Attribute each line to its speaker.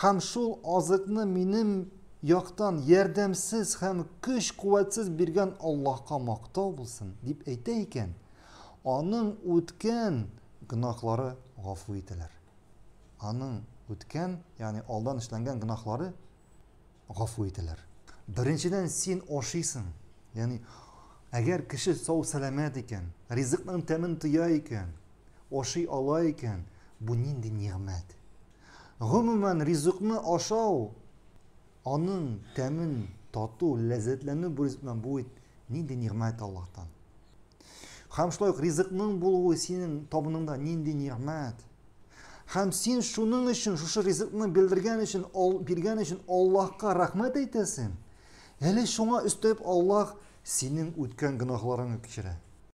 Speaker 1: Һәм шул азыкны минем яктан ярдәмсез һәм көч-куәтсез биргән Аллаһка мактау булсын, дип әйтә икән, аның үткән гөнаһлары гафу ителер. Аның үткән, ягъни алдан эшләнгән гөнаһлары гафу ителер. Беренчедән, син ашыйсың. Ягъни, әгәр кеше сау-сәламәт икән, ризыкның тәмен тоя икән, ашый ала икән, бу нинди нигъмәт? Гомумән, ризыкны ашау, аның тәмен тату, ләззәтләнү бу ризыкның бу бит нинди нигъмәт Аллаһтан. Хәм шулай ук ризыкның булуы синең табыныңда нинди нигъмәт. Хәм син шуның өчен, шушы ризыкны белдергән өчен, ал, биргән өчен Аллаһка рәхмәт әйтәсең. Әле шуңа өстәп Аллаһ синең үткән гөнаһларыңны кичерә.